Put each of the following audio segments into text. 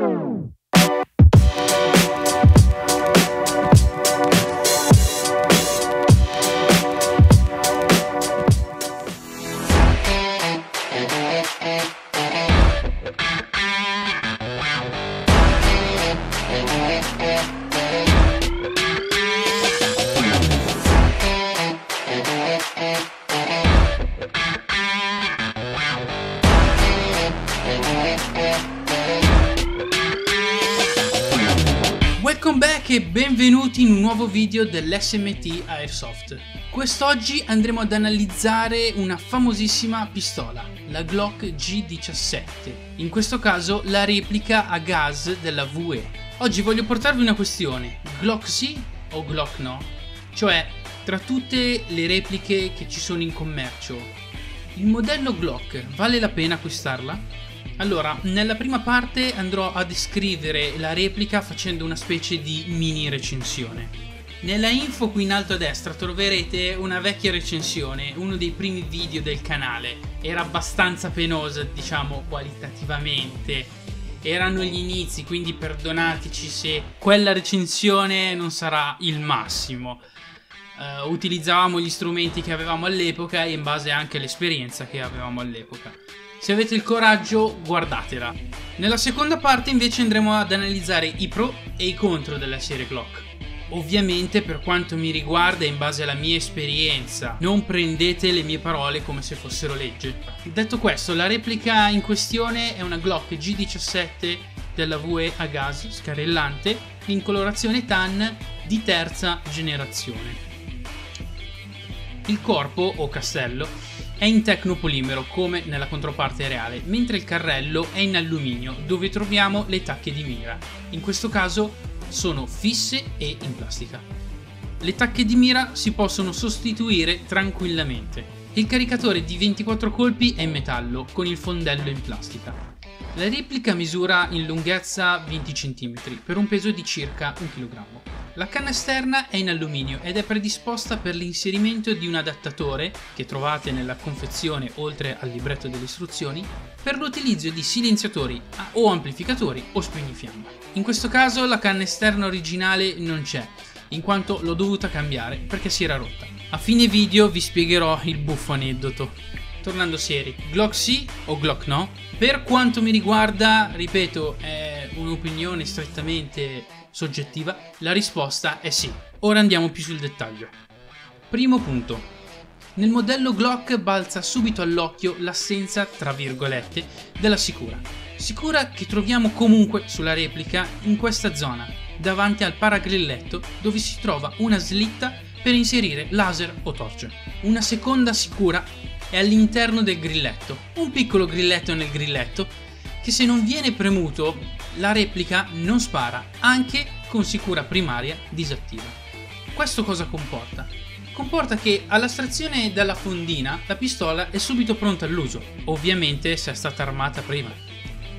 Woo! E benvenuti in un nuovo video dell'SMT Airsoft. Quest'oggi andremo ad analizzare una famosissima pistola, la Glock G17, in questo caso la replica a gas della VE. Oggi voglio portarvi una questione, Glock sì o Glock no? Cioè, tra tutte le repliche che ci sono in commercio, il modello Glock vale la pena acquistarla? Allora, nella prima parte andrò a descrivere la replica facendo una specie di mini recensione. Nella info qui in alto a destra troverete una vecchia recensione, uno dei primi video del canale. Era abbastanza penosa, diciamo, qualitativamente. Erano gli inizi, quindi perdonateci se quella recensione non sarà il massimo. Uh, utilizzavamo gli strumenti che avevamo all'epoca e in base anche all'esperienza che avevamo all'epoca. Se avete il coraggio, guardatela. Nella seconda parte invece andremo ad analizzare i pro e i contro della serie Glock. Ovviamente per quanto mi riguarda in base alla mia esperienza, non prendete le mie parole come se fossero legge. Detto questo, la replica in questione è una Glock G17 della VE a gas scarellante in colorazione tan di terza generazione. Il corpo o castello è in tecnopolimero come nella controparte reale, mentre il carrello è in alluminio dove troviamo le tacche di mira. In questo caso sono fisse e in plastica. Le tacche di mira si possono sostituire tranquillamente. Il caricatore di 24 colpi è in metallo con il fondello in plastica. La replica misura in lunghezza 20 cm per un peso di circa 1 kg. La canna esterna è in alluminio ed è predisposta per l'inserimento di un adattatore, che trovate nella confezione oltre al libretto delle istruzioni, per l'utilizzo di silenziatori o amplificatori o spegnifiamma. In questo caso la canna esterna originale non c'è, in quanto l'ho dovuta cambiare perché si era rotta. A fine video vi spiegherò il buffo aneddoto. Tornando seri, Glock sì o Glock no? Per quanto mi riguarda, ripeto, è un'opinione strettamente soggettiva? La risposta è sì. Ora andiamo più sul dettaglio. Primo punto. Nel modello Glock balza subito all'occhio l'assenza, tra virgolette, della sicura. Sicura che troviamo comunque sulla replica in questa zona, davanti al paragrilletto dove si trova una slitta per inserire laser o torce. Una seconda sicura è all'interno del grilletto, un piccolo grilletto nel grilletto che se non viene premuto la replica non spara, anche con sicura primaria disattiva. Questo cosa comporta? Comporta che all'astrazione dalla fondina la pistola è subito pronta all'uso, ovviamente se è stata armata prima.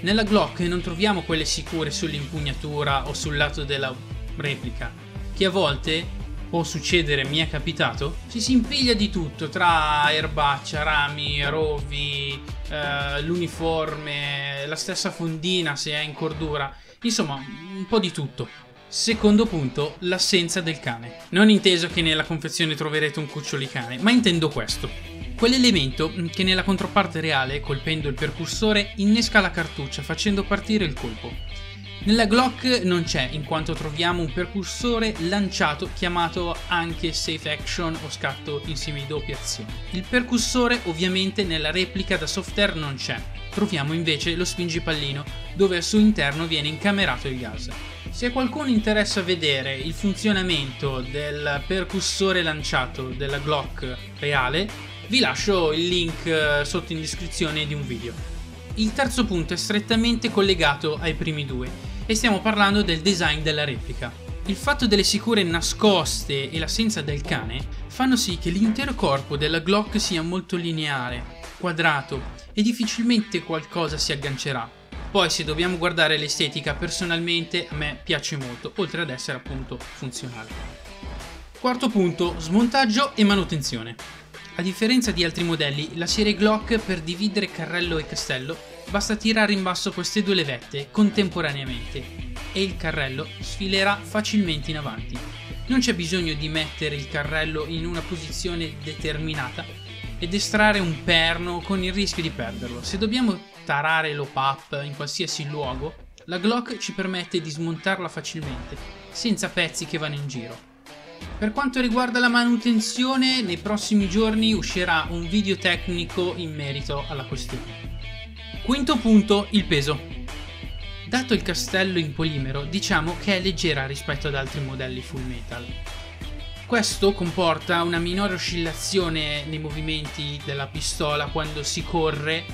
Nella Glock non troviamo quelle sicure sull'impugnatura o sul lato della replica, che a volte può succedere, mi è capitato, ci si impiglia di tutto tra erbaccia, rami, rovi, eh, l'uniforme, la stessa fondina se è in cordura, insomma un po' di tutto. Secondo punto, l'assenza del cane. Non inteso che nella confezione troverete un cucciolo di cane, ma intendo questo. Quell'elemento che nella controparte reale, colpendo il percussore, innesca la cartuccia facendo partire il colpo. Nella Glock non c'è, in quanto troviamo un percussore lanciato chiamato anche Safe Action o scatto in semidoppia azione. Il percussore ovviamente nella replica da soft air non c'è, troviamo invece lo spingipallino dove al suo interno viene incamerato il gas. Se a qualcuno interessa vedere il funzionamento del percussore lanciato della Glock reale, vi lascio il link eh, sotto in descrizione di un video. Il terzo punto è strettamente collegato ai primi due e stiamo parlando del design della replica. Il fatto delle sicure nascoste e l'assenza del cane fanno sì che l'intero corpo della Glock sia molto lineare, quadrato e difficilmente qualcosa si aggancerà. Poi se dobbiamo guardare l'estetica personalmente a me piace molto, oltre ad essere appunto funzionale. Quarto punto, smontaggio e manutenzione. A differenza di altri modelli, la serie Glock per dividere carrello e castello Basta tirare in basso queste due levette contemporaneamente e il carrello sfilerà facilmente in avanti. Non c'è bisogno di mettere il carrello in una posizione determinata ed estrarre un perno con il rischio di perderlo. Se dobbiamo tarare lo pop in qualsiasi luogo, la Glock ci permette di smontarla facilmente, senza pezzi che vanno in giro. Per quanto riguarda la manutenzione, nei prossimi giorni uscirà un video tecnico in merito alla questione. Quinto punto, il peso. Dato il castello in polimero, diciamo che è leggera rispetto ad altri modelli full metal. Questo comporta una minore oscillazione nei movimenti della pistola quando si corre,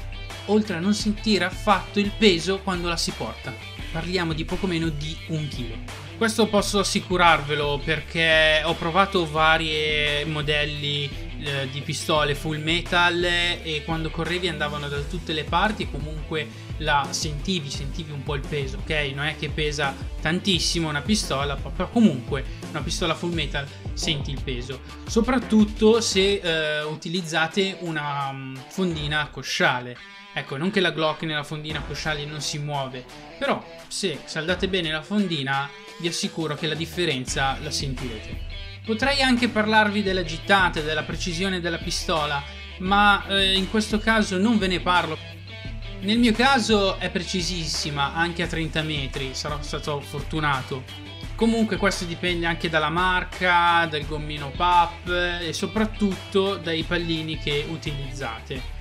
oltre a non sentire affatto il peso quando la si porta. Parliamo di poco meno di un chilo. Questo posso assicurarvelo perché ho provato vari modelli eh, di pistole full metal e quando correvi andavano da tutte le parti comunque la sentivi, sentivi un po' il peso, ok? Non è che pesa tantissimo una pistola, però comunque una pistola full metal senti il peso, soprattutto se eh, utilizzate una mm, fondina cosciale. Ecco, non che la Glock nella fondina cosciale non si muove, però se saldate bene la fondina vi assicuro che la differenza la sentirete. Potrei anche parlarvi della gittata, della precisione della pistola, ma eh, in questo caso non ve ne parlo. Nel mio caso è precisissima, anche a 30 metri, sarò stato fortunato. Comunque questo dipende anche dalla marca, dal gommino PAP e soprattutto dai pallini che utilizzate.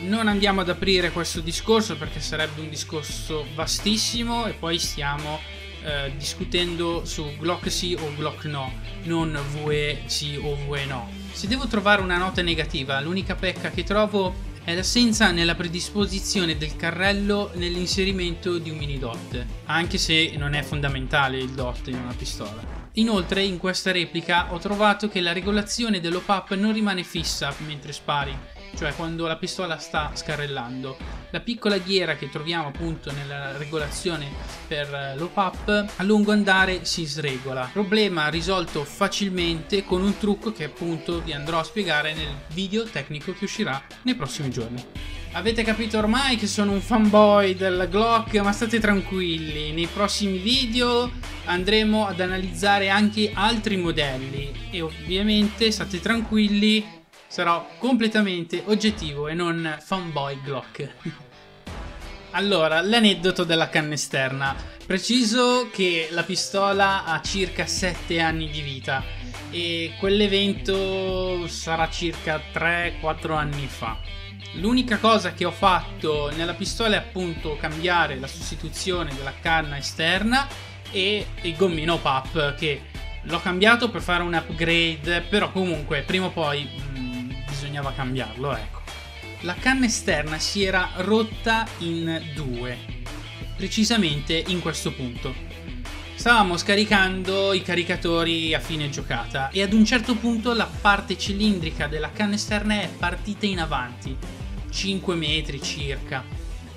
Non andiamo ad aprire questo discorso perché sarebbe un discorso vastissimo e poi stiamo eh, discutendo su Glock sì o Glock no, non VE sì o VE no. Se devo trovare una nota negativa, l'unica pecca che trovo è l'assenza nella predisposizione del carrello nell'inserimento di un mini dot, anche se non è fondamentale il dot in una pistola. Inoltre in questa replica ho trovato che la regolazione dell'op-up non rimane fissa mentre spari, cioè quando la pistola sta scarrellando. La piccola ghiera che troviamo appunto nella regolazione per l'op-up a lungo andare si sregola. Problema risolto facilmente con un trucco che appunto vi andrò a spiegare nel video tecnico che uscirà nei prossimi giorni. Avete capito ormai che sono un fanboy della Glock, ma state tranquilli, nei prossimi video andremo ad analizzare anche altri modelli e ovviamente state tranquilli sarò completamente oggettivo e non fanboy Glock. allora, l'aneddoto della canna esterna. Preciso che la pistola ha circa 7 anni di vita e quell'evento sarà circa 3-4 anni fa. L'unica cosa che ho fatto nella pistola è appunto cambiare la sostituzione della canna esterna e il gommino PAP che l'ho cambiato per fare un upgrade, però comunque prima o poi bisognava cambiarlo, ecco. La canna esterna si era rotta in due, precisamente in questo punto. Stavamo scaricando i caricatori a fine giocata e ad un certo punto la parte cilindrica della canna esterna è partita in avanti, 5 metri circa.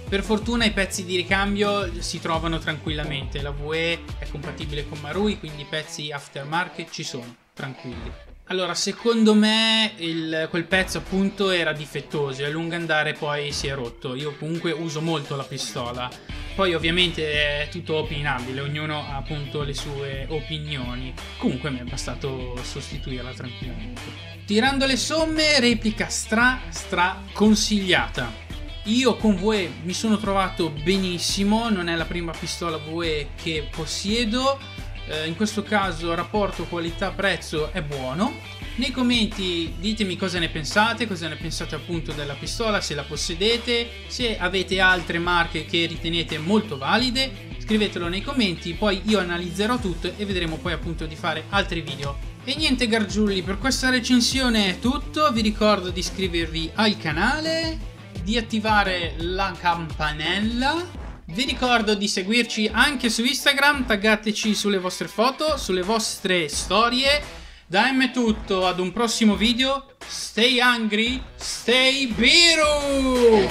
Per fortuna i pezzi di ricambio si trovano tranquillamente, la VE è compatibile con Marui, quindi i pezzi aftermarket ci sono, tranquilli. Allora, secondo me il, quel pezzo appunto era difettoso e a lungo andare poi si è rotto. Io comunque uso molto la pistola. Poi ovviamente è tutto opinabile, ognuno ha appunto le sue opinioni. Comunque mi è bastato sostituirla tranquillamente. Tirando le somme, replica stra stra consigliata. Io con VE mi sono trovato benissimo, non è la prima pistola VE che possiedo eh, in questo caso rapporto qualità-prezzo è buono. Nei commenti ditemi cosa ne pensate, cosa ne pensate appunto della pistola, se la possedete, se avete altre marche che ritenete molto valide, scrivetelo nei commenti, poi io analizzerò tutto e vedremo poi appunto di fare altri video. E niente gargiulli, per questa recensione è tutto, vi ricordo di iscrivervi al canale, di attivare la campanella vi ricordo di seguirci anche su Instagram, taggateci sulle vostre foto, sulle vostre storie. Da M è tutto, ad un prossimo video. Stay hungry, stay biru!